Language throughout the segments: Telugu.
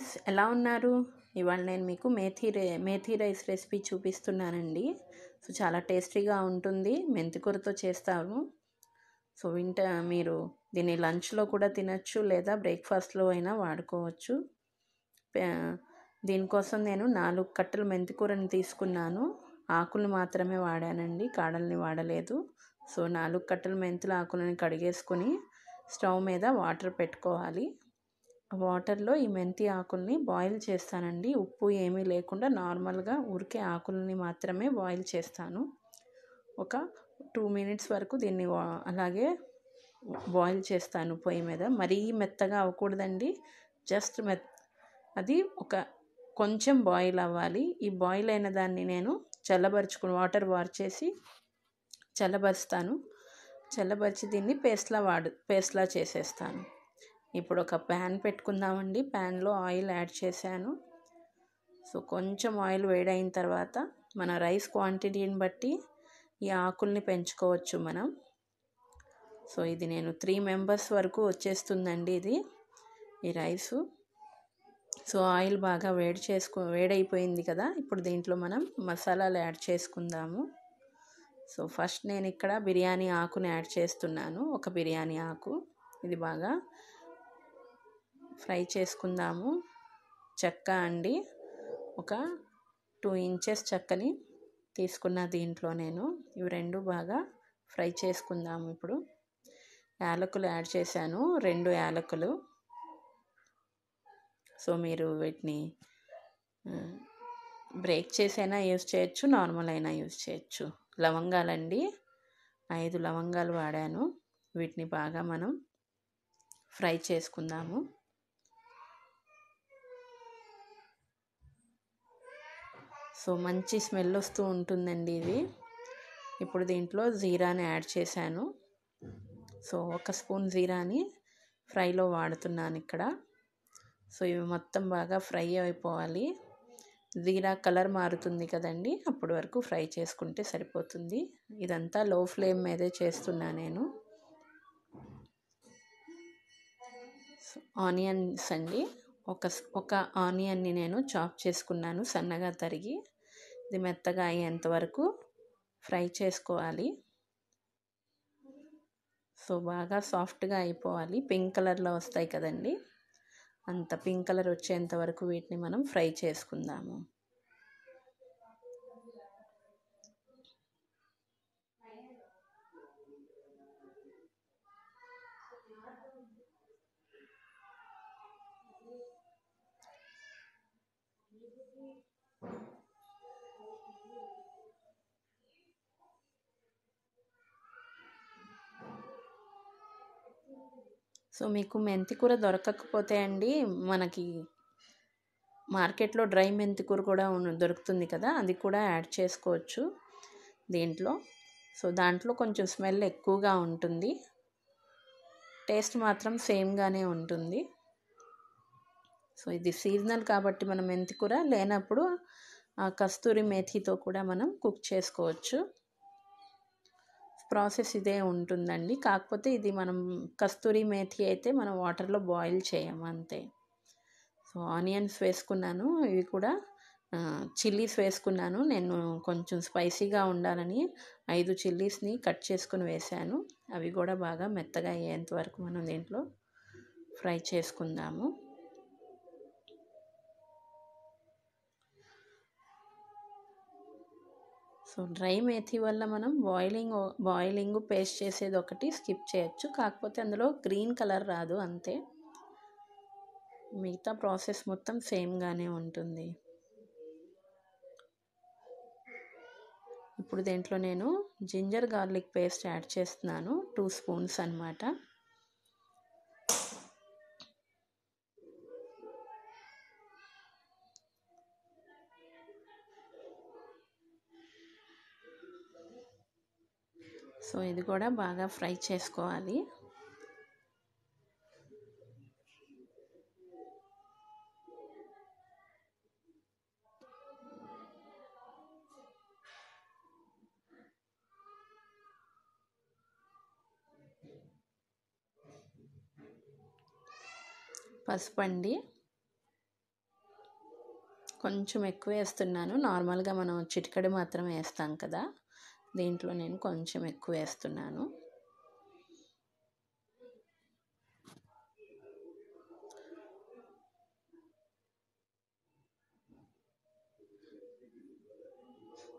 ఫ్రెండ్స్ ఎలా ఉన్నారు? ఇవాళ నేను మీకు మేథీ రే మేథీ రైస్ రెసిపీ చూపిస్తున్నానండి. సో చాలా టేస్టీగా ఉంటుంది. మెంతికూరతో చేస్తారు. సో వింట మీరు దీన్ని లంచ్లో కూడా తినచ్చు లేదా బ్రేక్ఫాస్ట్లో అయినా వాడుకోవచ్చు. దీనికోసం నేను నాలుగు కట్టలు మెంతికూరని తీసుకున్నాను. ఆకులు మాత్రమే వాడానండి. కాడల్ని వాడలేదు. సో నాలుగు కట్టలు మెంతుల ఆకులని కడిగేసుకొని స్టవ్ మీద వాటర్ పెట్టుకోవాలి. వాటర్లో ఈ మెంతి ఆకుల్ని బాయిల్ చేస్తానండి. ఉప్పు ఏమీ లేకుండా నార్మల్గా ఉరికే ఆకుల్ని మాత్రమే బాయిల్ చేస్తాను. ఒక టూ మినిట్స్ వరకు దీన్ని అలాగే బాయిల్ చేస్తాను పొయ్యి మీద. మరీ మెత్తగా అవ్వకూడదండి. జస్ట్ మెత్ అది ఒక కొంచెం బాయిల్ అవ్వాలి. ఈ బాయిల్ అయిన దాన్ని నేను చల్లబరుచుకుని వాటర్ వార్ చేసి చల్లబరుస్తాను. చల్లబరిచి దీన్ని పేస్ట్లా వాడు పేస్ట్లా చేసేస్తాను. ఇప్పుడు ఒక ప్యాన్ పెట్టుకుందామండి. ప్యాన్లో ఆయిల్ యాడ్ చేశాను. సో కొంచెం ఆయిల్ వేడైన తర్వాత మన రైస్ క్వాంటిటీని బట్టి ఈ ఆకుల్ని పెంచుకోవచ్చు మనం. సో ఇది నేను త్రీ మెంబర్స్ వరకు వచ్చేస్తుందండి ఇది ఈ రైసు. సో ఆయిల్ బాగా వేడి చేసుకో వేడైపోయింది కదా. ఇప్పుడు దీంట్లో మనం మసాలాలు యాడ్ చేసుకుందాము. సో ఫస్ట్ నేను ఇక్కడ బిర్యానీ ఆకుని యాడ్ చేస్తున్నాను. ఒక బిర్యానీ ఆకు. ఇది బాగా ఫ్రై చేసుకుందాము. చెక్క అండి. ఒక టూ ఇంచెస్ చెక్కని తీసుకున్న దీంట్లో నేను. ఇవి రెండు బాగా ఫ్రై చేసుకుందాము ఇప్పుడు. యాలకులు యాడ్ చేశాను. రెండు యాలకులు. సో మీరు వీటిని బ్రేక్ చేసైనా యూజ్ చేయొచ్చు నార్మల్ అయినా యూజ్ చేయొచ్చు. లవంగాలండి. ఐదు లవంగాలు వాడాను. వీటిని బాగా మనం ఫ్రై చేసుకుందాము. సో మంచి స్మెల్ వస్తూ ఉంటుందండి ఇది. ఇప్పుడు దీంట్లో జీరాని యాడ్ చేశాను. సో ఒక స్పూన్ జీరాని ఫ్రైలో వాడుతున్నాను ఇక్కడ. సో ఇవి మొత్తం బాగా ఫ్రై అయిపోవాలి. జీరా కలర్ మారుతుంది కదండి అప్పటి వరకు ఫ్రై చేసుకుంటే సరిపోతుంది. ఇదంతా లో ఫ్లేమ్ మీదే చేస్తున్నా నేను. ఆనియన్స్ అండి. ఒక ఒక ఆనియన్ని నేను చాప్ చేసుకున్నాను సన్నగా తరిగి. ఇది మెత్తగా అయ్యేంత వరకు ఫ్రై చేసుకోవాలి. సో బాగా సాఫ్ట్గా అయిపోవాలి. పింక్ కలర్లో వస్తాయి కదండి? అంత పింక్ కలర్ వచ్చేంత వరకు వీటిని మనం ఫ్రై చేసుకుందాము. సో మీకు మెంతి కూర దొరకకపోతే అండి మనకి మార్కెట్లో డ్రై మెంతి కూర కూడా దొరుకుతుంది కదా అది కూడా యాడ్ చేసుకోవచ్చు దీంట్లో. సో దాంట్లో కొంచెం స్మెల్ ఎక్కువగా ఉంటుంది. టేస్ట్ మాత్రం సేమ్గానే ఉంటుంది. సో ఇది సీజనల్ కాబట్టి మనం మెంతి కూర లేనప్పుడు కస్తూరి మేథితో కూడా మనం కుక్ చేసుకోవచ్చు. ప్రాసెస్ ఇదే ఉంటుందండి. కాకపోతే ఇది మనం కస్తూరి మేథి అయితే మనం వాటర్లో బాయిల్ చేయము అంతే. సో ఆనియన్స్ వేసుకున్నాను. ఇవి కూడా చిల్లీస్ వేసుకున్నాను. నేను కొంచెం స్పైసీగా ఉండాలని ఐదు చిల్లీస్ని కట్ చేసుకుని వేసాను. అవి కూడా బాగా మెత్తగా అయ్యేంత వరకు మనం దీంట్లో ఫ్రై చేసుకుందాము. సో డ్రై మేథీ వల్ల మనం బాయిలింగ్ బాయిలింగ్ పేస్ట్ చేసేది ఒకటి స్కిప్ చేయొచ్చు. కాకపోతే అందులో గ్రీన్ కలర్ రాదు అంతే. మిగతా ప్రాసెస్ మొత్తం సేమ్గానే ఉంటుంది. ఇప్పుడు దీంట్లో నేను జింజర్ గార్లిక్ పేస్ట్ యాడ్ చేస్తున్నాను టూ స్పూన్స్ అనమాట సో ఇది కూడా బాగా ఫ్రై చేసుకోవాలి. పసుపు అండి కొంచెం ఎక్కువ వేస్తున్నాను. నార్మల్గా మనం చిటికడి మాత్రం వేస్తాం కదా. దీంట్లో నేను కొంచెం ఎక్కువ వేస్తున్నాను.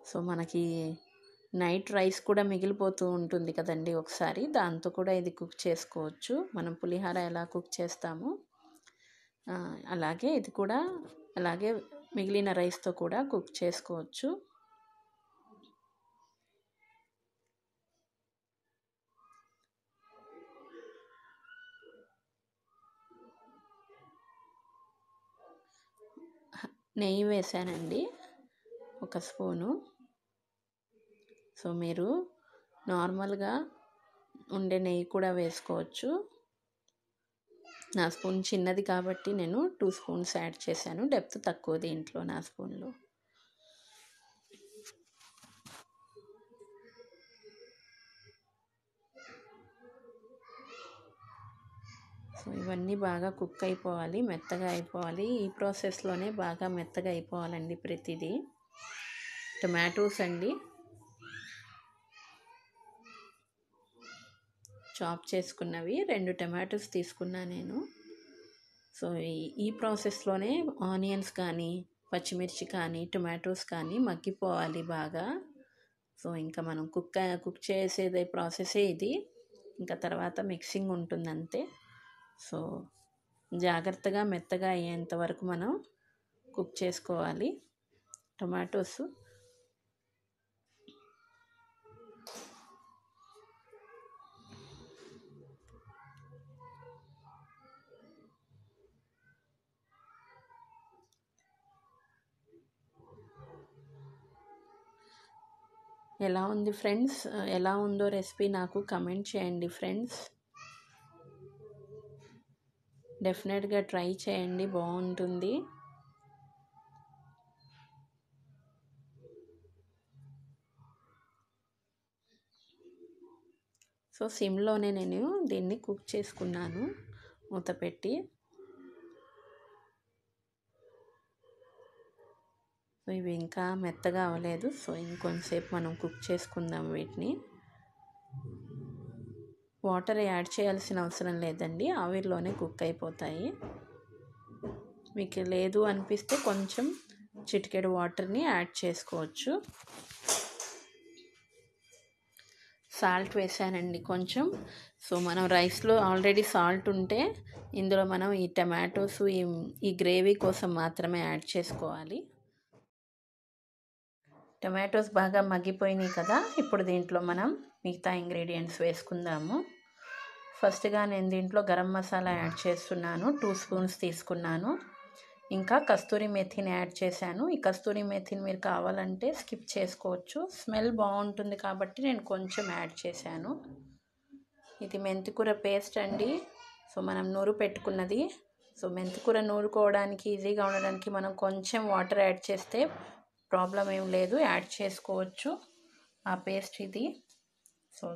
సో మనకి నైట్ రైస్ కూడా మిగిలిపోతూ ఉంటుంది కదండి ఒకసారి. దాంతో కూడా ఇది కుక్ చేసుకోవచ్చు. మనం పులిహార ఎలా కుక్ చేస్తామో అలాగే ఇది కూడా అలాగే మిగిలిన రైస్తో కూడా కుక్ చేసుకోవచ్చు. నెయ్యి వేసానండి. ఒక స్పూను. సో మీరు నార్మల్గా ఉండే నెయ్యి కూడా వేసుకోవచ్చు. నా స్పూన్ చిన్నది కాబట్టి నేను టూ స్పూన్స్ యాడ్ చేశాను. డెప్త్ తక్కువ దీంట్లో నా స్పూన్లో. సో ఇవన్నీ బాగా కుక్ అయిపోవాలి మెత్తగా అయిపోవాలి. ఈ ప్రాసెస్లోనే బాగా మెత్తగా అయిపోవాలండి ప్రతిదీ. టొమాటోస్ అండి. చాప్ చేసుకున్నవి. రెండు టమాటోస్ తీసుకున్నా నేను. సో ఈ ప్రాసెస్లోనే ఆనియన్స్ కానీ పచ్చిమిర్చి కానీ టొమాటోస్ కానీ మగ్గిపోవాలి బాగా. సో ఇంకా మనం కుక్ కుక్ చేసేదే ప్రాసెసే ఇది. ఇంకా తర్వాత మిక్సింగ్ ఉంటుంది అంతే సో జాగ్రత్తగా మెత్తగా అయ్యేంత వరకు మనం కుక్ చేసుకోవాలి. టొమాటోస్. ఎలా ఉంది ఫ్రెండ్స్? ఎలా ఉందో రెసిపీ నాకు కమెంట్ చేయండి ఫ్రెండ్స్. డెఫినెట్గా ట్రై చేయండి. బాగుంటుంది. సో సిమ్లోనే నేను దీన్ని కుక్ చేసుకున్నాను. మూత పెట్టి. సో ఇవి ఇంకా మెత్తగా అవ్వలేదు. సో ఇంకొంతసేపు మనం కుక్ చేసుకుందాం వీటిని. వాటర్ యాడ్ చేయాల్సిన అవసరం లేదండి. ఆవిరిలోనే కుక్ అయిపోతాయి. మీకు లేదు అనిపిస్తే కొంచెం చిటికెడు వాటర్ని యాడ్ చేసుకోవచ్చు. సాల్ట్ వేసానండి కొంచెం. సో మనం రైస్లో ఆల్రెడీ సాల్ట్ ఉంటే ఇందులో మనం ఈ టమాటోస్ ఈ ఈ గ్రేవీ కోసం మాత్రమే యాడ్ చేసుకోవాలి. టమాటోస్ బాగా మగ్గిపోయినాయి కదా ఇప్పుడు దీంట్లో మనం మిగతా ఇంగ్రీడియంట్స్ వేసుకుందాము. ఫస్ట్గా నేను దీంట్లో గరం మసాలా యాడ్ చేస్తున్నాను టూ స్పూన్స్ తీసుకున్నాను. ఇంకా కస్తూరి మెథిని యాడ్ చేశాను. ఈ కస్తూరి మెథిని మీరు కావాలంటే స్కిప్ చేసుకోవచ్చు. స్మెల్ బాగుంటుంది కాబట్టి నేను కొంచెం యాడ్ చేశాను. ఇది మెంతికూర పేస్ట్ అండి. సో మనం నూరు పెట్టుకున్నది. సో మెంతికూర నూరుకోవడానికి ఈజీగా ఉండడానికి మనం కొంచెం వాటర్ యాడ్ చేస్తే ప్రాబ్లం ఏం లేదు యాడ్ చేసుకోవచ్చు. ఆ పేస్ట్ ఇది. సో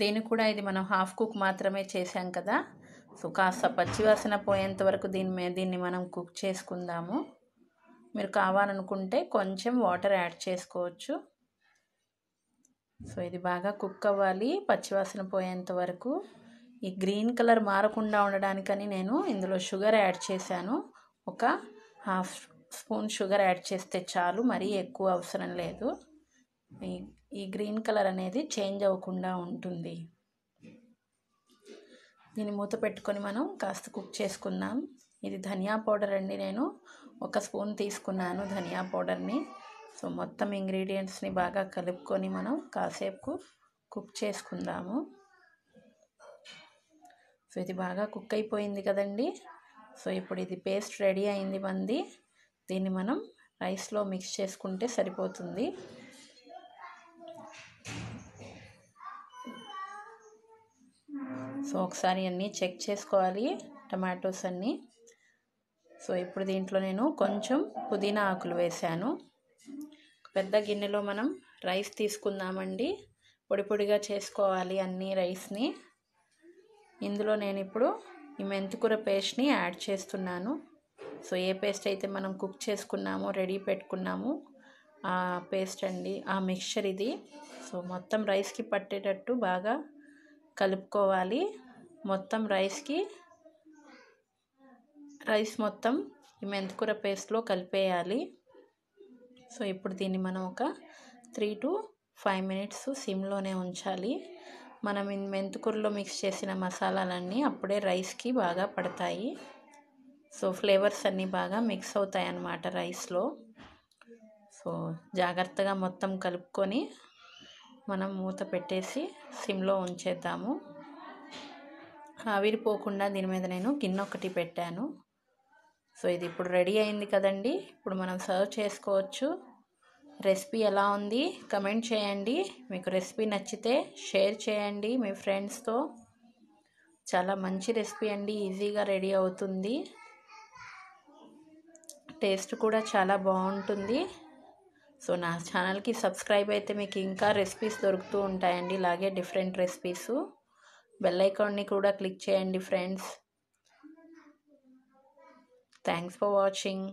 దీన్ని కూడా ఇది మనం హాఫ్ కుక్ మాత్రమే చేసాం కదా. సో కాస్త పచ్చివాసన పోయేంత వరకు దీని మీద దీన్ని మనం కుక్ చేసుకుందాము. మీరు కావాలనుకుంటే కొంచెం వాటర్ యాడ్ చేసుకోవచ్చు. సో ఇది బాగా కుక్ అవ్వాలి పచ్చివాసన పోయేంత వరకు. ఈ గ్రీన్ కలర్ మారకుండా ఉండడానికని నేను ఇందులో షుగర్ యాడ్ చేశాను. ఒక హాఫ్ స్పూన్ షుగర్ యాడ్ చేస్తే చాలు మరీ ఎక్కువ అవసరం లేదు. ఈ ఈ గ్రీన్ కలర్ అనేది చేంజ్ అవ్వకుండా ఉంటుంది. దీన్ని మూత పెట్టుకొని మనం కాస్త కుక్ చేసుకుందాం. ఇది ధనియా పౌడర్ అండి నేను ఒక స్పూన్ తీసుకున్నాను ధనియా పౌడర్ని. సో మొత్తం ఇంగ్రీడియంట్స్ని బాగా కలుపుకొని మనం కాసేపు కుక్ చేసుకుందాము. సో ఇది బాగా కుక్ అయిపోయింది కదండి. సో ఇప్పుడు ఇది పేస్ట్ రెడీ అయింది మంది. దీన్ని మనం రైస్లో మిక్స్ చేసుకుంటే సరిపోతుంది. సో ఒకసారి అన్నీ చెక్ చేసుకోవాలి టమాటోస్ అన్నీ. సో ఇప్పుడు దీంట్లో నేను కొంచెం పుదీనా ఆకులు వేశాను పెద్ద గిన్నెలో మనం రైస్ తీసుకుందామండి. పొడి పొడిగా చేసుకోవాలి అన్ని రైస్ని. ఇందులో నేను ఇప్పుడు ఈ మెంతికూర పేస్ట్ని యాడ్ చేస్తున్నాను. సో ఏ పేస్ట్ అయితే మనం కుక్ చేసుకున్నామో రెడీ పెట్టుకున్నామో ఆ పేస్ట్ అండి ఆ మిక్చర్ ఇది. సో మొత్తం రైస్కి పట్టేటట్టు బాగా కలుపుకోవాలి. మొత్తం రైస్కి రైస్ మొత్తం ఈ మెంతికూర పేస్ట్లో కలిపేయాలి. సో ఇప్పుడు దీన్ని మనం ఒక త్రీ టు ఫైవ్ మినిట్స్ సిమ్లోనే ఉంచాలి. మనం మెంతికూరలో మిక్స్ చేసిన మసాలాలన్నీ అప్పుడే రైస్కి బాగా పడతాయి. సో ఫ్లేవర్స్ అన్నీ బాగా మిక్స్ అవుతాయి అన్నమాట రైస్లో. సో జాగ్రత్తగా మొత్తం కలుపుకొని మనం మూత పెట్టేసి సిమ్లో ఉంచేద్దాము. ఆవిరిపోకుండా దీని మీద నేను గిన్నె ఒకటి పెట్టాను. సో ఇది ఇప్పుడు రెడీ అయింది కదండి. ఇప్పుడు మనం సర్వ్ చేసుకోవచ్చు. రెసిపీ ఎలా ఉంది? కమెంట్ చేయండి. మీకు రెసిపీ నచ్చితే షేర్ చేయండి మీ ఫ్రెండ్స్తో. చాలా మంచి రెసిపీ అండి. ఈజీగా రెడీ అవుతుంది. టేస్ట్ కూడా చాలా బాగుంటుంది. సో నా ఛానల్కి సబ్స్క్రైబ్ అయితే మీకు ఇంకా రెసిపీస్ దొరుకుతూ ఉంటాయండి. ఇలాగే డిఫరెంట్ రెసిపీస్. బెల్ ఐకాన్ని కూడా క్లిక్ చేయండి ఫ్రెండ్స్. Thanks for watching.